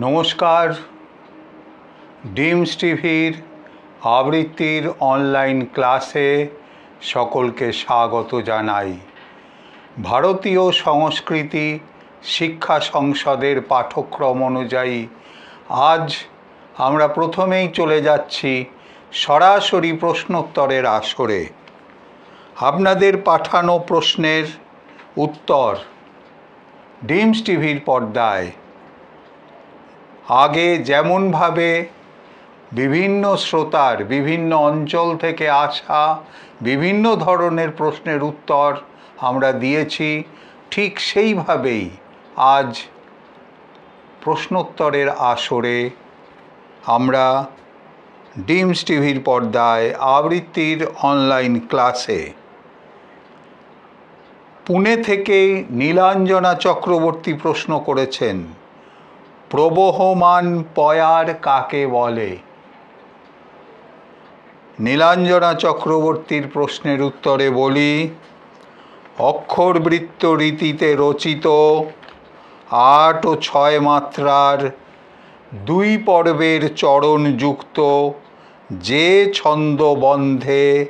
নমস্কার। ডিমস টিভির আবৃত্তির অনলাইন ক্লাসে সকলকে স্বাগত জানাই। ভারতীয় সংস্কৃতি শিক্ষা সংসদের পাঠ্যক্রম অনুযায়ী আজ আমরা প্রথমেই চলে যাচ্ছি সরাসরি প্রশ্নোত্তরের আসরে। আপনাদের পাঠানো প্রশ্নের উত্তর ডিমস টিভির পর্দায়। আগে যেমনভাবে বিভিন্ন শ্রোতার বিভিন্ন অঞ্চল থেকে আসা, বিভিন্ন ধরনের প্রশ্নের উত্তর আমরা দিয়েছি, ঠিক সেইভাবেই আজ প্রশ্নোত্তরের আসরে আমরা ডিমস টিভির পর্দায় আবৃত্তির অনলাইন ক্লাসে পুনে থেকে নীলাঞ্জনা চক্রবর্তী প্রশ্ন করেছেন। প্রবহমান পয়ার কাকে বলে? নীলাঞ্জনা চক্রবর্তীর প্রশ্নের উত্তরে বলি অক্ষরবৃত্ত রীতিতে রচিত, আট ও ছয় মাত্রার দুই পর্বের চরণযুক্ত যে ছন্দবন্ধে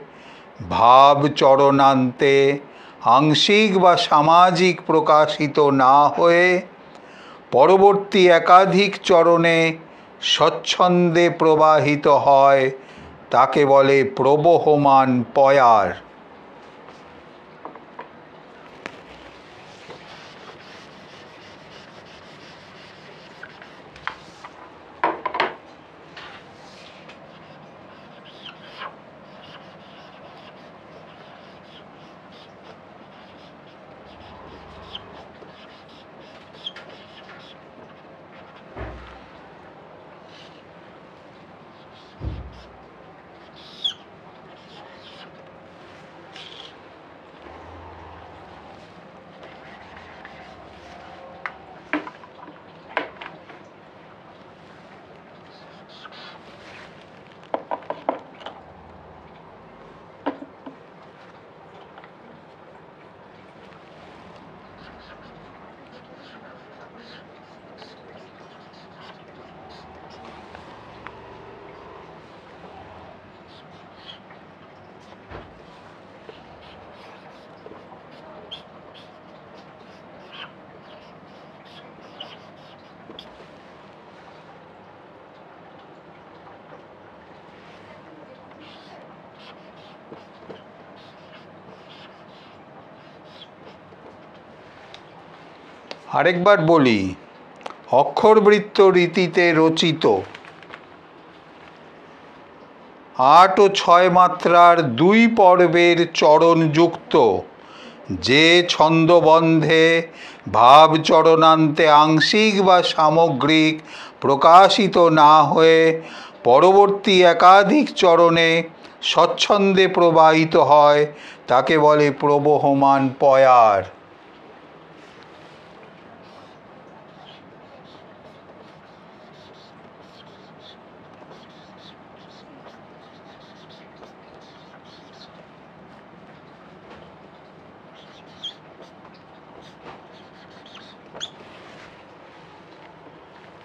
ভাব চরণান্তে আংশিক বা সামাজিক প্রকাশিত না হয়ে পরবর্তী একাধিক চরণে স্বচ্ছন্দে প্রবাহিত হয় তাকে বলে প্রবহমান পয়ার। আরেকবার বলি, অক্ষরবৃত্ত রীতিতে রচিত। আট ও ছয় মাত্রার দুই পর্বের চরণযুক্ত যে ছন্দবন্ধে ভাব চরণান্তে আংশিক বা সামগ্রিক প্রকাশিত না হয়ে পরবর্তী একাধিক চরণে স্বচ্ছন্দে প্রবাহিত হয়, তাকে বলে প্রবহমান পয়ার।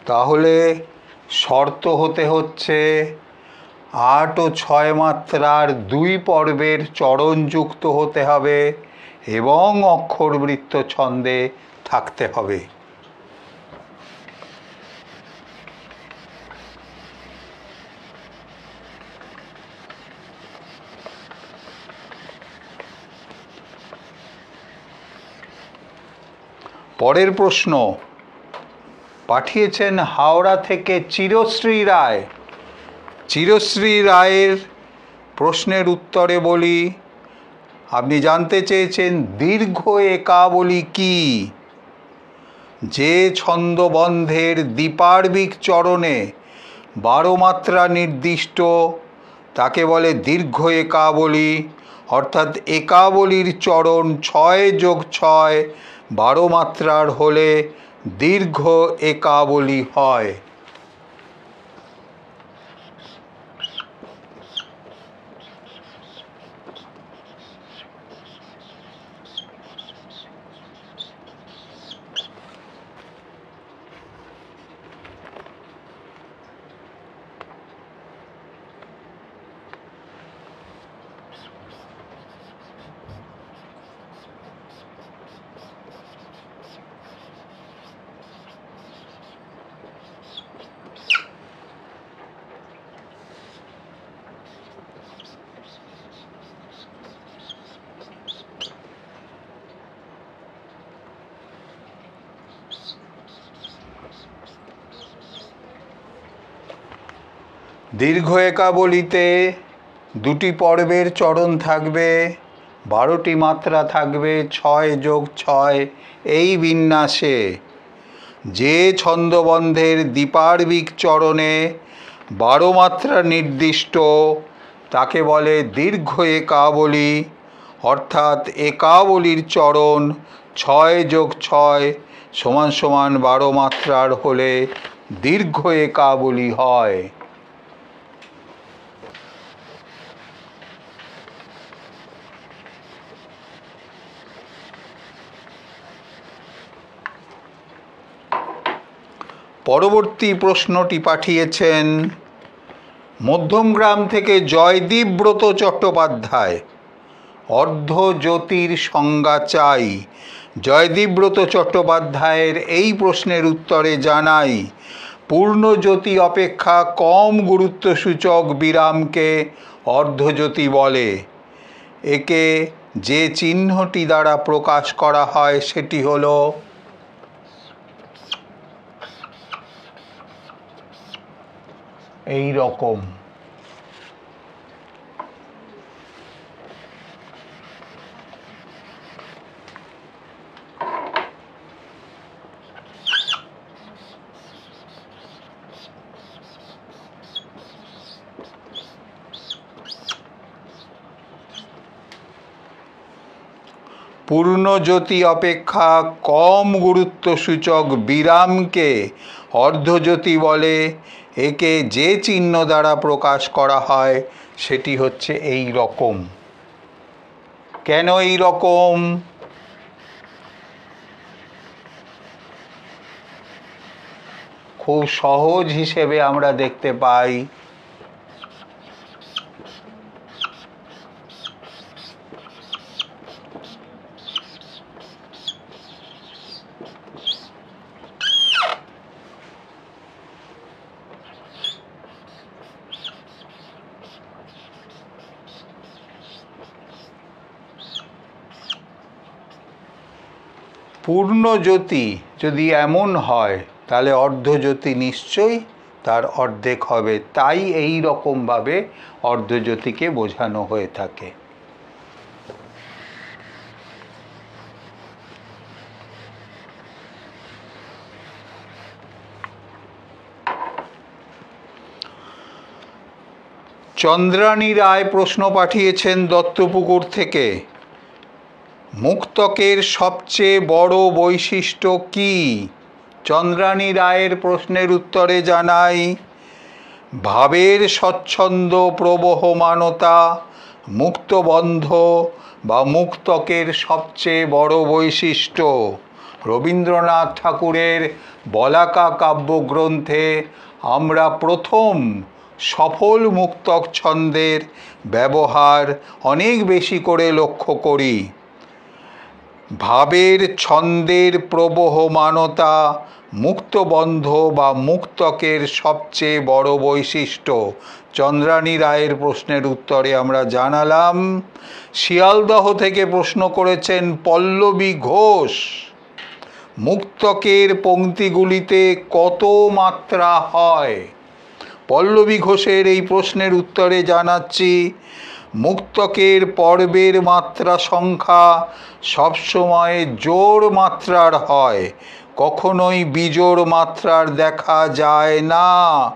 তাহলে শর্ত হতে হচ্ছে আট ও ছয় মাত্রার দুই পর্বের চরণযুক্ত হতে হবে এবং অক্ষরবৃত্ত ছন্দে থাকতে হবে। পরের প্রশ্ন পাঠিয়েছেন হাওড়া থেকে চিরশ্রী রায়। চিরশ্রী রায়ের প্রশ্নের উত্তরে বলি, আপনি জানতে চেয়েছেন দীর্ঘ একাবলি কি? যে ছন্দবন্ধের দ্বিপার্বিক চরণে বারো মাত্রা নির্দিষ্ট, তাকে বলে দীর্ঘ একাবলি, অর্থাৎ একাবলির চরণ ছয় যোগ ছয় বারো মাত্রার হলে দীর্ঘ একাবলি হয়। দীর্ঘ একাবলিতে দুটি পর্বের চরণ থাকবে, বারোটি মাত্রা থাকবে, ছয় যোগ ছয়, এই বিন্যাসে। যে ছন্দবন্ধের দ্বীপার্বিক চরণে বারো মাত্রা নির্দিষ্ট, তাকে বলে দীর্ঘ একাবলি, অর্থাৎ একাবলির চরণ ছয় যোগ ছয় সমান সমান বারো মাত্রার হলে দীর্ঘ একাবলি হয়। পরবর্তী প্রশ্নটি পাঠিয়েছেন মধ্যমগ্রাম থেকে জয়দীপ ব্রত চট্টোপাধ্যায়, অর্ধজ্যোতির সংজ্ঞা চাই। জয়দীপব্রত চট্টোপাধ্যায়ের এই প্রশ্নের উত্তরে জানাই, পূর্ণজ্যোতি অপেক্ষা কম গুরুত্বসূচক বিরামকে অর্ধজ্যোতি বলে। একে যে চিহ্নটি দ্বারা প্রকাশ করা হয় সেটি হলো এই রকম পূর্ণজ্যোতি অপেক্ষা কম গুরুত্বসূচক বিরামকে অর্ধজ্যোতি বলে একে যে চিহ্ন দ্বারা প্রকাশ করা হয়, সেটি হচ্ছে এই রকম। কেন এই রকম? খুব সহজ হিসেবে আমরা দেখতে পাই পূর্ণজ্যোতি যদি এমন হয়, তাহলে অর্ধজ্যোতি নিশ্চয়ই তার অর্ধেক হবে। তাই এই রকমভাবে অর্ধজ্যোতিকে বোঝানো হয়ে থাকে। চন্দ্রানী রায় প্রশ্ন পাঠিয়েছেন দত্তপুকুর থেকে। মুক্তকের সবচেয়ে বড় বৈশিষ্ট্য কি? চন্দ্রাণী রায়ের প্রশ্নের উত্তরে জানাই, ভাবের স্বচ্ছন্দ প্রবহমানতা মুক্তবন্ধ বা মুক্তকের সবচেয়ে বড় বৈশিষ্ট্য। রবীন্দ্রনাথ ঠাকুরের বলাকা কাব্যগ্রন্থে আমরা প্রথম সফল মুক্তক ছন্দের ব্যবহার অনেক বেশি করে লক্ষ্য করি। ভাবের ছন্দের প্রবহমানতা মুক্তবন্ধ বা মুক্তকের সবচেয়ে বড় বৈশিষ্ট্য? চন্দ্রানী রায়ের প্রশ্নের উত্তরে আমরা জানালাম, শিয়ালদহ থেকে প্রশ্ন করেছেন পল্লবী ঘোষ, মুক্তকের পংক্তিগুলিতে কত মাত্রা হয়? পল্লবী ঘোষের এই প্রশ্নের উত্তরে জানাচ্ছি মুক্তকের পর্বের মাত্রা সংখ্যা সবসময় জোর মাত্রার হয়। কখনোই বিজোর মাত্রার দেখা যায় না।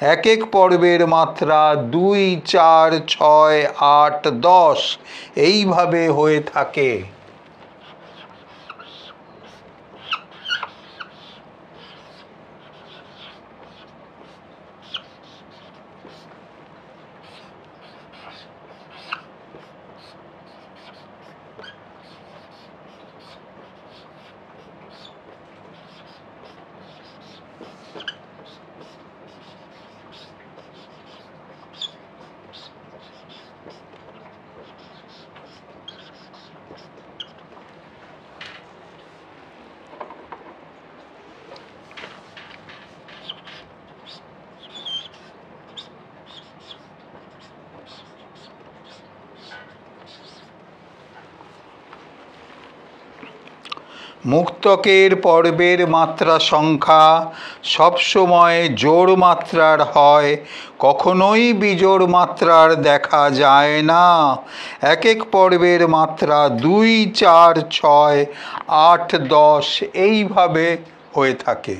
এক এক পর্বের মাত্রা দুই, চার, ছয়, আট, দশ, এইভাবে হয়ে থাকে। মুক্তকের পর্বের মাত্রা সংখ্যা সবসময় জোর মাত্রার হয়, কখনোই বিজোড় মাত্রার দেখা যায় না। এক এক পর্বের মাত্রা দুই, চার, ছয়, আট, দশ এইভাবে হয়ে থাকে।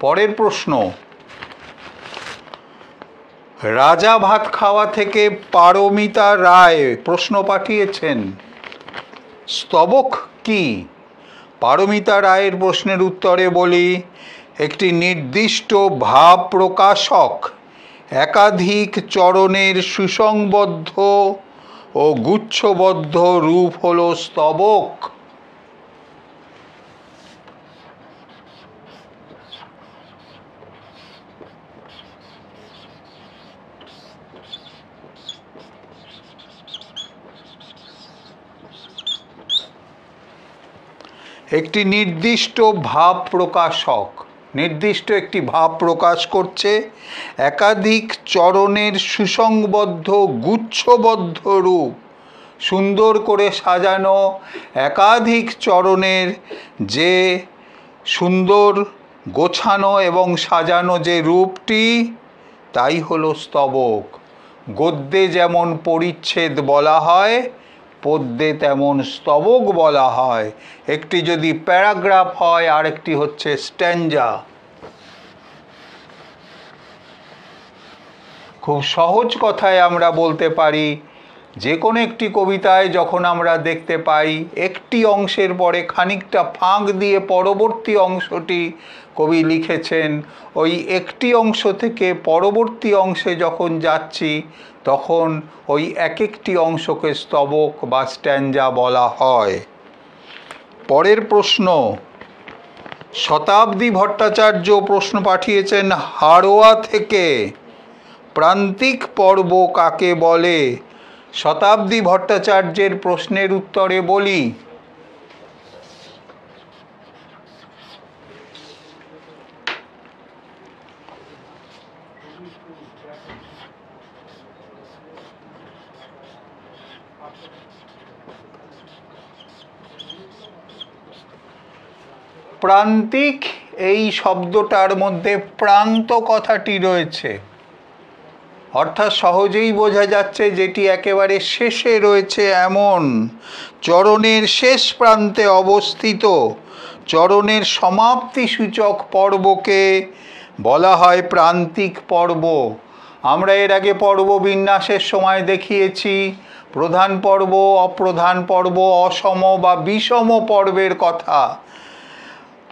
পরের প্রশ্ন রাজা ভাত খাওয়া থেকে পারমিতা রায় প্রশ্ন পাঠিয়েছেন। স্তবক কি? পারমিতা রায়ের প্রশ্নের উত্তরে বলি, একটি নির্দিষ্ট ভাব প্রকাশক, একাধিক চরণের সুসংবদ্ধ ও গুচ্ছবদ্ধ রূপ হল স্তবক। একটি নির্দিষ্ট ভাব প্রকাশক। নির্দিষ্ট একটি ভাব প্রকাশ করছে। একাধিক চরণের সুসংবদ্ধ, গুচ্ছবদ্ধ রূপ। সুন্দর করে সাজানো একাধিক চরণের যে সুন্দর গোছানো এবং সাজানো যে রূপটি, তাই হলো স্তবক। গদ্যে যেমন পরিচ্ছেদ বলা হয় পদ্যে তেমন স্তবক বলা হয়। একটি যদি প্যারাগ্রাফ হয়, আরেকটি হচ্ছে স্ট্যান্ডা খুব সহজ কথায় আমরা বলতে পারি যে কোনো একটি কবিতায় যখন আমরা দেখতে পাই, একটি অংশের পরে খানিকটা ফাঁক দিয়ে পরবর্তী অংশটি কবি লিখেছেন, ওই একটি অংশ থেকে পরবর্তী অংশে যখন যাচ্ছি, তখন ওই এক একটি অংশকে স্তবক বা স্ট্যান্ডা বলা হয়। পরের প্রশ্ন, শতাব্দী ভট্টাচার্য প্রশ্ন পাঠিয়েছেন হাড়োয়া থেকে প্রান্তিক পর্ব কাকে বলে? শতাব্দী ভট্টাচার্যের প্রশ্নের উত্তরে বলি। প্রান্তিক, এই শব্দটার মধ্যে প্রান্ত কথাটি রয়েছে। অর্থাৎ সহজেই বোঝা যাচ্ছে যেটি একেবারে শেষে রয়েছে এমন। চরণের শেষ প্রান্তে অবস্থিত। চরণের সমাপ্তি সূচক পর্বকে বলা হয় প্রান্তিক পর্ব। আমরা এর আগে পর্ব বিন্যাসের সময় দেখিয়েছি। প্রধান পর্ব, অপ্রধান পর্ব, অসম বা বিষম পর্বের কথা।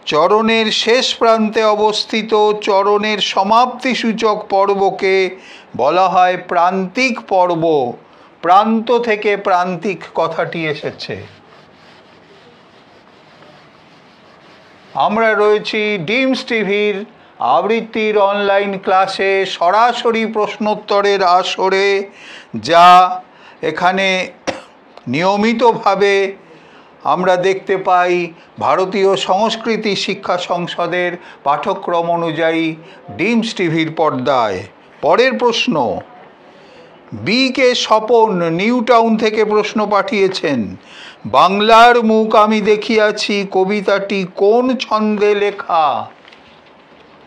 চরণের শেষ প্রান্তে অবস্থিত চরণের সমাপ্তি সূচক পর্বকে বলা হয় প্রান্তিক পর্ব। প্রান্ত থেকে প্রান্তিক কথাটি এসেছে। আমরা রয়েছি ডিমস টিভির আবৃত্তির অনলাইন ক্লাসে সরাসরি প্রশ্নোত্তরের আসরে, যা এখানে নিয়মিতভাবে আমরা দেখতে পাই ভারতীয় সংস্কৃতি শিক্ষা সংসদের পাঠ্যক্রম অনুযায়ী ডিমস টিভির পর্দায়। পরের প্রশ্ন B K Swapan New Town থেকে প্রশ্ন পাঠিয়েছেন, বাংলার মুখ আমি দেখিয়াছি কবিতাটি কোন ছন্দে লেখা?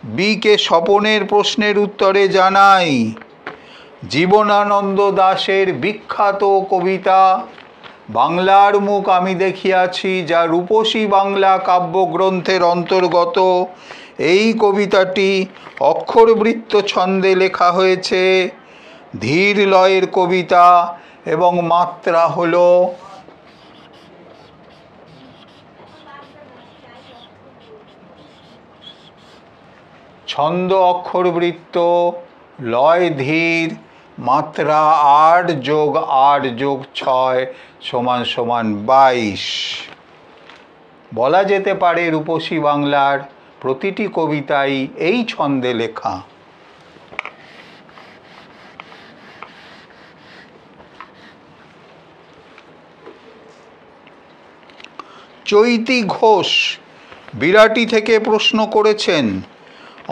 বি কে স্বপনের প্রশ্নের উত্তরে জানাই, জীবনানন্দ দাশের বিখ্যাত কবিতা বাংলার মুখ আমি দেখিয়াছি, যা রূপসী বাংলা কাব্যগ্রন্থের অন্তর্গত। এই কবিতাটি অক্ষরবৃত্ত ছন্দে লেখা হয়েছে। ধীর লয়ের কবিতা এবং মাত্রা হল ছন্দ অক্ষরবৃত্ত, লয় ধীর মাত্রা আট যোগ আট যোগ ছয় সমান সমান বাইশ। বলা যেতে পারে রূপসী বাংলার প্রতিটি কবিতাই এই ছন্দে লেখা। চৈতি ঘোষ বিরাটি থেকে প্রশ্ন করেছেন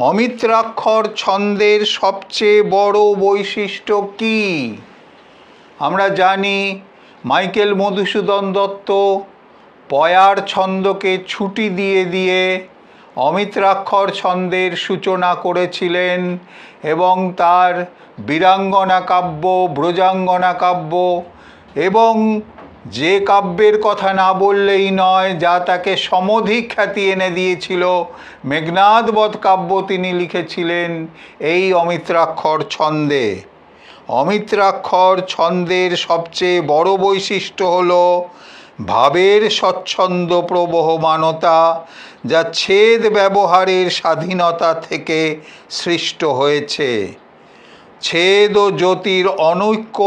অমিত্রাক্ষর ছন্দের সবচেয়ে বড় বৈশিষ্ট্য কী? আমরা জানি মাইকেল মধুসূদন দত্ত পয়ার ছন্দকে ছুটি দিয়ে দিয়ে অমিত্রাক্ষর ছন্দের সূচনা করেছিলেন এবং তার বীরাঙ্গনা কাব্য, ব্রজাঙ্গনা কাব্য এবং যে কাব্যের কথা না বললেই নয়, যা তাকে সমধিক খ্যাতি এনে দিয়েছিল। মেঘনাদবধ কাব্য তিনি লিখেছিলেন এই অমিত্রাক্ষর ছন্দে। অমিত্রাক্ষর ছন্দের সবচেয়ে বড় বৈশিষ্ট্য হল ভাবের স্বচ্ছন্দ প্রবহমানতা, যা ছেদ ব্যবহারের স্বাধীনতা থেকে সৃষ্ট হয়েছে। ছেদ ও জ্যোতির অনৈক্য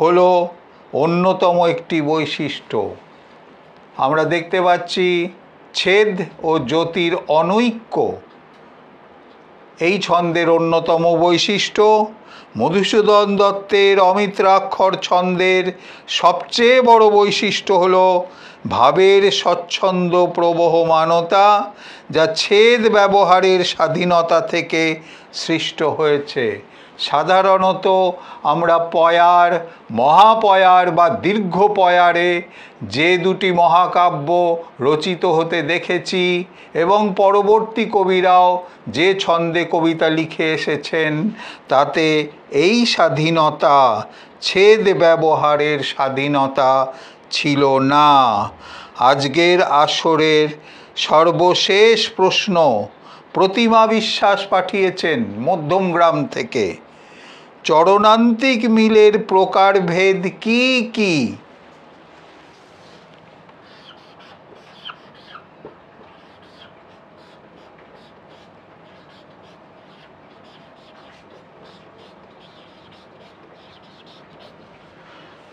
হল অন্যতম একটি বৈশিষ্ট্য। আমরা দেখতে পাচ্ছি ছেদ ও জ্যোতির অনৈক্য। এই ছন্দের অন্যতম বৈশিষ্ট্য মধুসূদন দত্তের অমিত্রাক্ষর ছন্দের সবচেয়ে বড় বৈশিষ্ট্য হল ভাবের স্বচ্ছন্দ প্রবহমানতা যা ছেদ ব্যবহারের স্বাধীনতা থেকে সৃষ্ট হয়েছে। সাধারণত আমরা পয়ার, মহাপয়ার বা দীর্ঘ পয়ারে যে দুটি মহাকাব্য রচিত হতে দেখেছি এবং পরবর্তী কবিরাও যে ছন্দে কবিতা লিখে এসেছেন, তাতে এই স্বাধীনতা, ছেদ ব্যবহারের স্বাধীনতা ছিল না। আজকের আসরের সর্বশেষ প্রশ্ন, প্রতিমা বিশ্বাস পাঠিয়েছেন মধ্যমগ্রাম থেকে। চরণান্তিক মিলের প্রকারভেদ কি কি?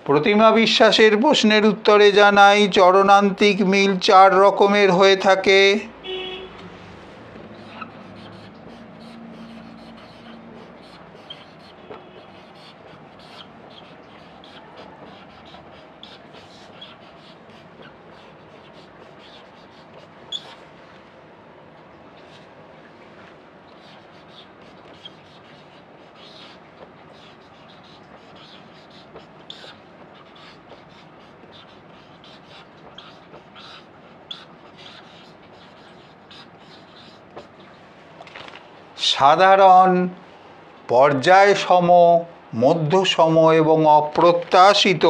প্রতিমা বিশ্বাসের প্রশ্নের উত্তরে জানাই, চরণান্তিক মিল চার রকমের হয়ে থাকে। সাধারণ পর্যায়সম, মধ্যসম এবং অপ্রত্যাশিত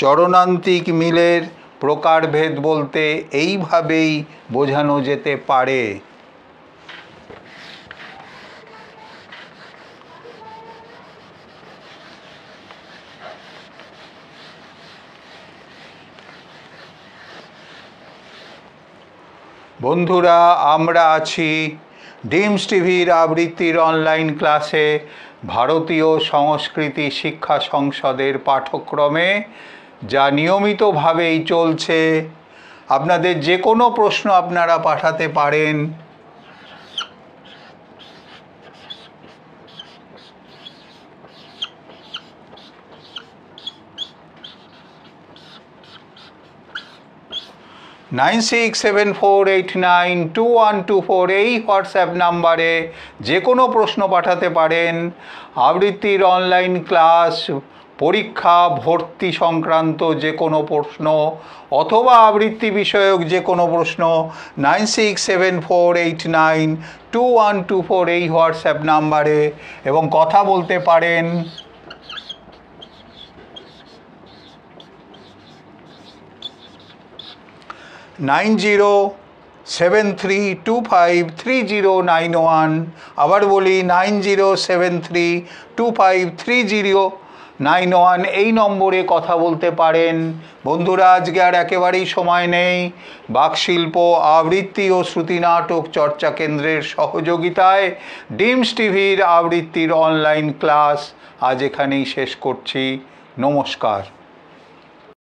চরণান্তিক মিলের প্রকারভেদ বলতে এইভাবেই বোঝানো যেতে পারে। বন্ধুরা, আমরা আছি ডিমস টিভির আবৃত্তির অনলাইন ক্লাসে ভারতীয় সংস্কৃতি শিক্ষা সংসদের পাঠ্যক্রমে যা নিয়মিতভাবেই চলছে। আপনাদের যে কোনো প্রশ্ন আপনারা পাঠাতে পারেন। Nine six seven four eight nine two one two four এই হোয়াটসঅ্যাপ নাম্বারে যে কোনো প্রশ্ন পাঠাতে পারেন। আবৃত্তির অনলাইন ক্লাস পরীক্ষা, ভর্তি সংক্রান্ত যে কোনো প্রশ্ন অথবা আবৃত্তি বিষয়ক যে কোনো প্রশ্ন nine six seven four eight nine two one two four এই হোয়াটসঅ্যাপ নাম্বারে এবং কথা বলতে পারেন। Nine zero seven three two five three zero nine one. আবার বলি nine zero seven three two five three zero nine one. এই নম্বরে কথা বলতে পারেন। বন্ধুরা, আজকে আর একেবারেই সময় নেই। বাকশিল্প, আবৃত্তি ও শ্রুতি নাটক চর্চা কেন্দ্রের সহযোগিতায় ডিমস টিভির আবৃত্তির অনলাইন ক্লাস আজ এখানেই শেষ করছি। নমস্কার।